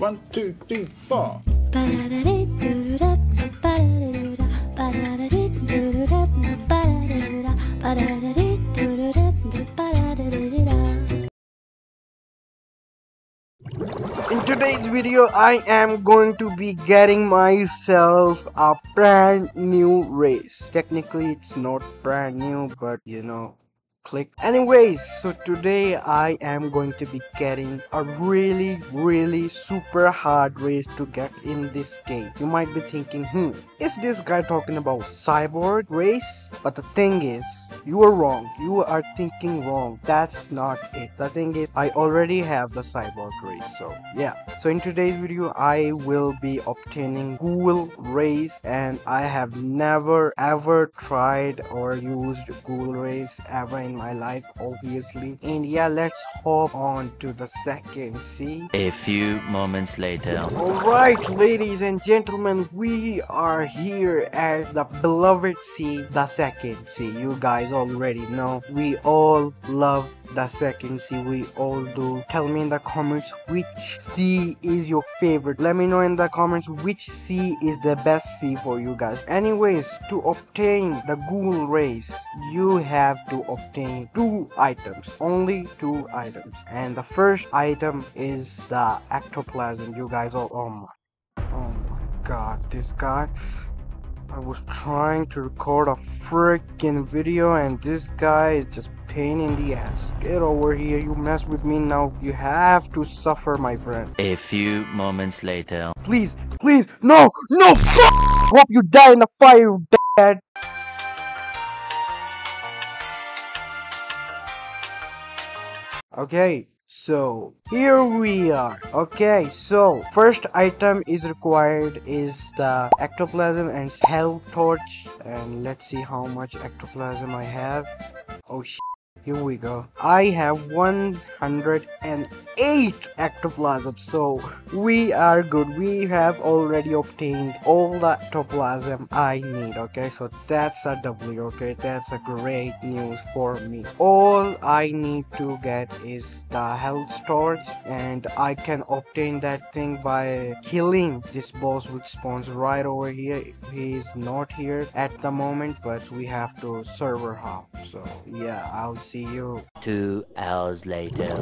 One, two, three, four. In today's video, I am going to be getting myself a brand new race. Technically, it's not brand new, but you know, click. Anyways, so today I am going to be getting a really, really super hard race to get in this game. You might be thinking, hmm, is this guy talking about cyborg race? But the thing is, you are wrong. You are thinking wrong. That's not it. The thing is, I already have the cyborg race. So yeah. So in today's video, I will be obtaining Ghoul race and I have never ever tried or used Ghoul race ever in my life, obviously. And yeah, let's hop on to the second see. A few moments later. Alright, ladies and gentlemen, we are here at the beloved sea, the second sea. You guys already know we all love the second sea. We all do. Tell me in the comments which sea is your favorite. Let me know in the comments which sea is the best sea for you guys. Anyways, to obtain the Ghoul race, you have to obtain two items. Only two items. And the first item is the ectoplasm. You guys all, oh my, oh my god, this guy. I was trying to record a freaking video and this guy is just pain in the ass. Get over here, you mess with me now. You have to suffer, my friend. A few moments later. Please, please, no, no, fuck! Hope you die in the fire, you dad. Okay, so here we are. Okay, so first item is required is the ectoplasm and hell torch. And let's see how much ectoplasm I have. Oh. Here we go. I have 108 ectoplasm, so we are good. We have already obtained all the ectoplasm I need. Okay, so that's a W. Okay, that's a great news for me. All I need to get is the hell torch, and I can obtain that thing by killing this boss, which spawns right over here. He's not here at the moment, but we have to server hop. So yeah, I'll see you. Two hours later.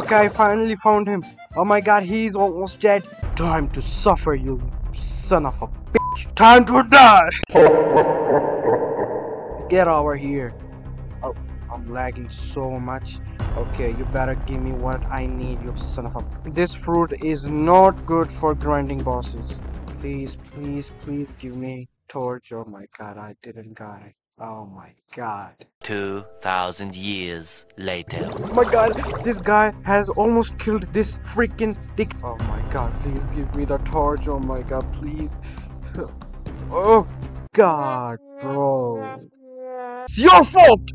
Okay, I finally found him. Oh my god, he's almost dead. Time to suffer, you son of a bitch. Time to die. Get over here. Oh, I'm lagging so much. Okay, you better give me what I need, you son of a. This fruit is not good for grinding bosses. Please, please, please give me torch. Oh my god, I didn't got it. Oh my god. Two thousand years later. Oh my god, this guy has almost killed this freaking dick. Oh my god, please give me the torch. Oh my god, please. Oh god, bro. It's your fault!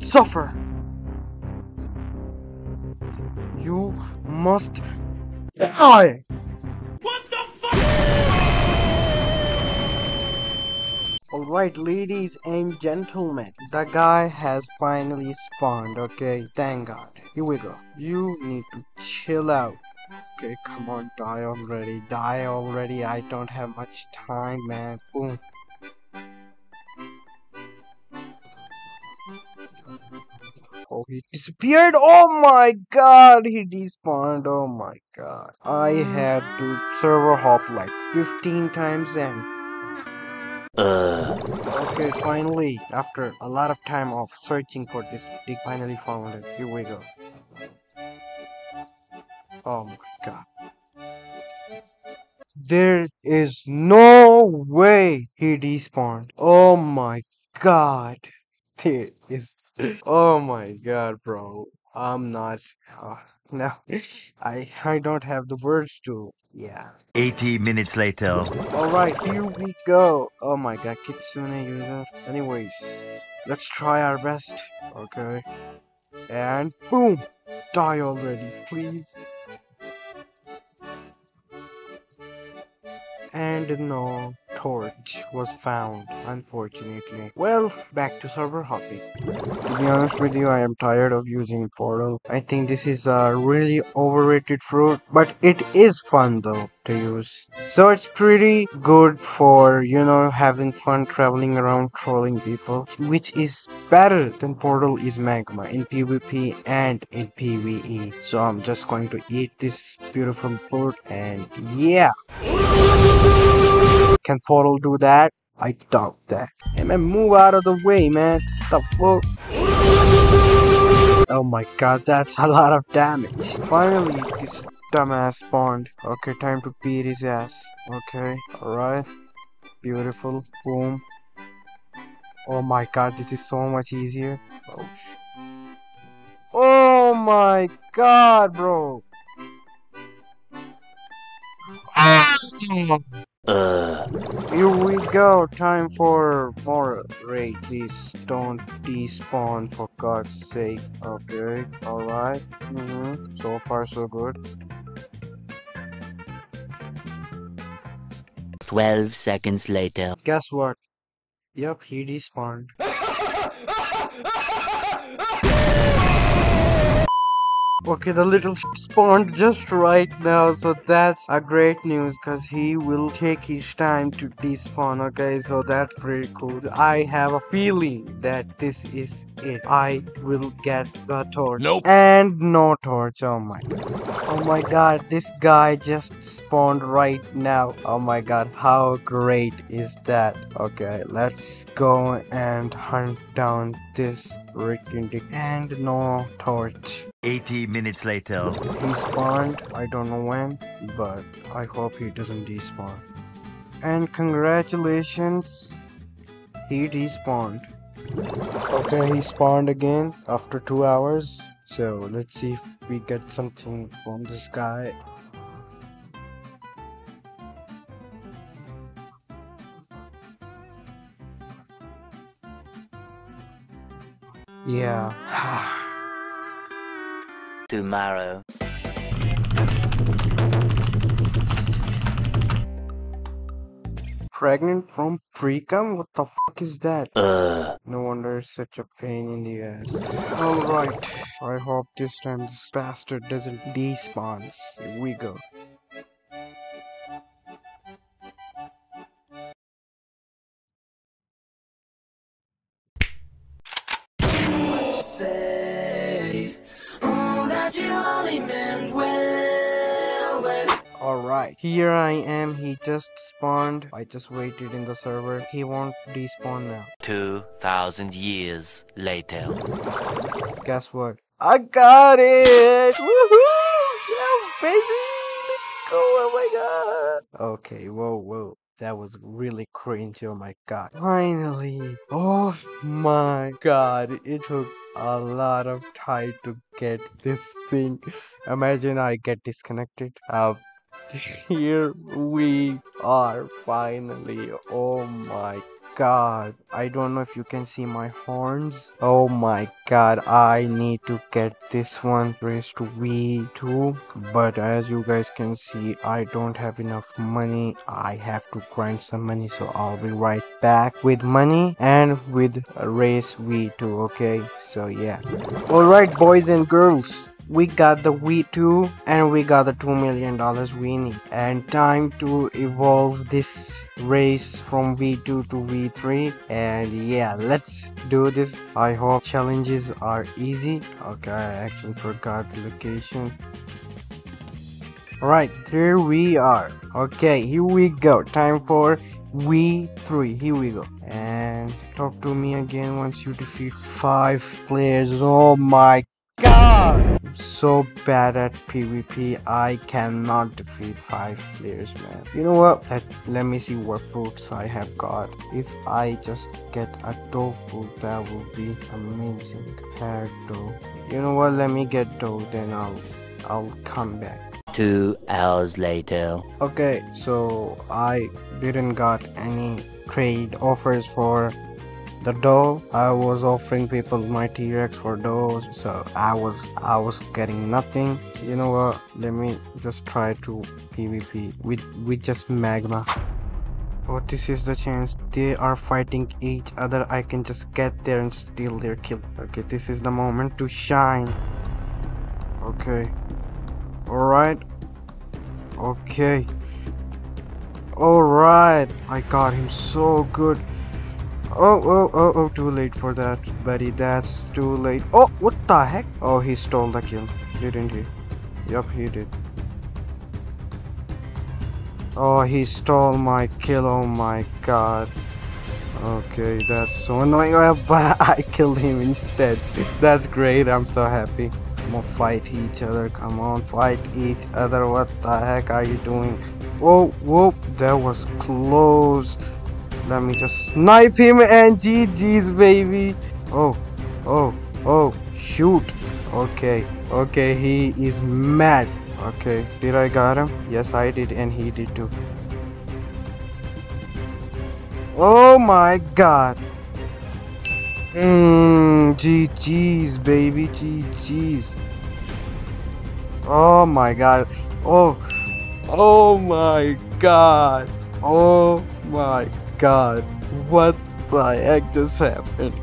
Suffer. You must die. Alright, ladies and gentlemen, the guy has finally spawned, okay? Thank God. Here we go. You need to chill out. Okay, come on, die already. Die already. I don't have much time, man. Boom. Oh, he disappeared. Oh my god, he despawned. Oh my god. I had to server hop like 15 times and Uh. Okay, finally, after a lot of time of searching for this, they finally found it. Here we go. Oh my god. There is no way he despawned. Oh my god. There is. Oh my god, bro. I'm not. Uh, no, I I don't have the words to. Yeah. 80 minutes later. Alright, here we go. Oh my god, Kitsune user. Anyways, let's try our best. Okay. And boom! Die already, please. And no. Torch was found, unfortunately. Well, back to server hopping. To be honest with you, I am tired of using Portal. I think this is a really overrated fruit, but it is fun though to use. So it's pretty good for, you know, having fun traveling around trolling people, which is better than Portal is Magma in PvP and in PvE. So I'm just going to eat this beautiful fruit and yeah. Can Portal do that? I doubt that. Hey man, move out of the way, man. The fuck? Oh my god, that's a lot of damage. Finally, this dumbass spawned. Okay, time to beat his ass. Okay, alright. Beautiful. Boom. Oh my god, this is so much easier. Oh, oh my god, bro. Ah! Uh. Here we go. Time for more raid. Please don't despawn for God's sake. Okay. Alright. Mm -hmm. So far so good. 12 seconds later. Guess what? Yep, he despawned. Okay, the little spawned just right now, so that's a great news because he will take his time to despawn. Okay, so that's pretty cool. I have a feeling that this is it. I will get the torch. Nope. And no torch. Oh my god. Oh my god, this guy just spawned right now. Oh my god, how great is that? Okay, let's go and hunt down this freaking dick. And no torch. 80 minutes later. He spawned, I don't know when, but I hope he doesn't despawn. And congratulations, he despawned. Okay, he spawned again after two hours. So let's see if we get something from this guy. Yeah. Tomorrow. Pregnant from pre-cum? What the fuck is that? Uh. No wonder it's such a pain in the ass. Alright, I hope this time this bastard doesn't despawn. Here we go. Alright, here I am. He just spawned. I just waited in the server. He won't despawn now. 2,000 years later. Guess what? I got it! Woohoo! Yeah, baby! Let's go! Oh my god! Okay, whoa, whoa. That was really cringe. Oh my god. Finally! Oh my god. It took a lot of time to get this thing. Imagine I get disconnected. Uh, here we are finally. Oh my god. I don't know if you can see my horns. Oh my god. I need to get this one to V2. But as you guys can see, I don't have enough money. I have to grind some money. So I'll be right back with money and with race V2. Okay. So yeah. Alright boys and girls we got the V2 and we got the $2 million we need and time to evolve this race from V2 to V3 and yeah let's do this I hope challenges are easy okay I actually forgot the location Alright, here we are. Okay, here we go. Time for V3. Here we go. And talk to me again once you defeat five players. Oh my so bad at PvP, I cannot defeat 5 players, man. You know what? Let, let me see what fruits I have got. If I just get a tofu, that will be amazing. Hair dough. You know what? Let me get dough, then I'll, I'll come back. Two hours later. Okay, so I didn't got any trade offers for the dough i was offering people my t-rex for dough so i was i was getting nothing you know what let me just try to pvp with with just magma Oh, this is the chance. They are fighting each other. I can just get there and steal their kill. Okay, this is the moment to shine. Okay. Alright. Okay. Alright. I got him so good. Oh, oh, oh, oh, too late for that, buddy. That's too late. Oh, what the heck? Oh, he stole the kill, didn't he? Yup, he did. Oh, he stole my kill. Oh my god. Okay, that's so annoying. But I killed him instead. That's great. I'm so happy. Come on, fight each other. Come on, fight each other. What the heck are you doing? Whoa, whoa. That was close. Let me just snipe him and GG's, baby. Oh, oh, oh. Shoot. Okay, okay. He is mad. Okay, did I got him? Yes, I did, and he did too. Oh my god. Mmm, GG's, baby, GG's. Oh my god. Oh, oh my god. Oh my god. What the heck just happened?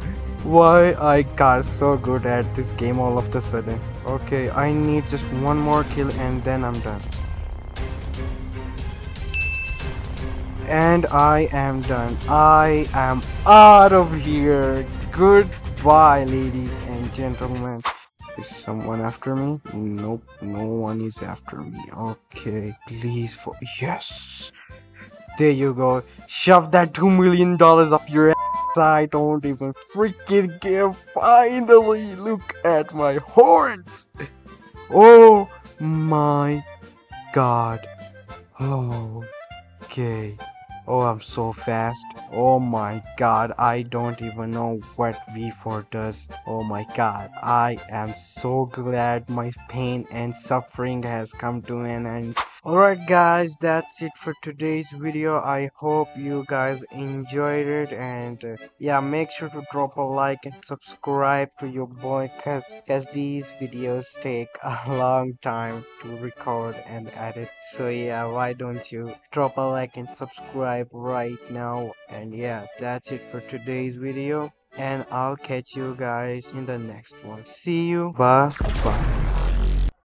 Why I got so good at this game all of the sudden? Okay, I need just one more kill and then I'm done. And I am done. I am out of here. Goodbye, ladies and gentlemen. Is someone after me? Nope, no one is after me. Okay, please for yes. There you go. Shove that two million dollars up your ass. I don't even freaking care. Finally, look at my horns. Oh my god. Oh, okay. Oh, I'm so fast. Oh my god, I don't even know what V4 does. Oh my god, I am so glad my pain and suffering has come to an end. Alright guys, that's it for today's video. I hope you guys enjoyed it and uh, yeah, make sure to drop a like and subscribe to your boy cause, cause these videos take a long time to record and edit. So yeah, why don't you drop a like and subscribe right now and yeah, that's it for today's video and I'll catch you guys in the next one. See you. Bye bye.